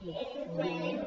It's when